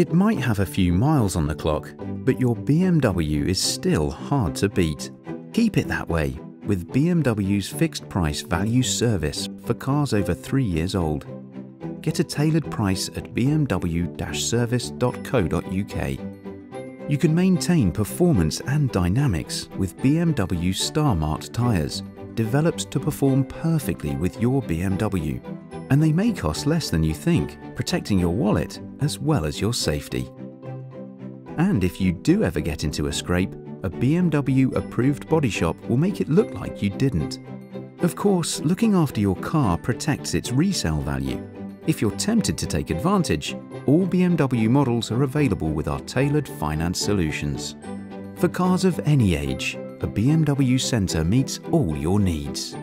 It might have a few miles on the clock, but your BMW is still hard to beat. Keep it that way with BMW's fixed price value service for cars over three years old. Get a tailored price at bmw-service.co.uk. You can maintain performance and dynamics with BMW Star-marked tyres, developed to perform perfectly with your BMW. And they may cost less than you think, protecting your wallet as well as your safety. And if you do ever get into a scrape, a BMW approved body shop will make it look like you didn't. Of course, looking after your car protects its resale value. If you're tempted to take advantage, all BMW models are available with our tailored finance solutions. For cars of any age, a BMW Centre meets all your needs.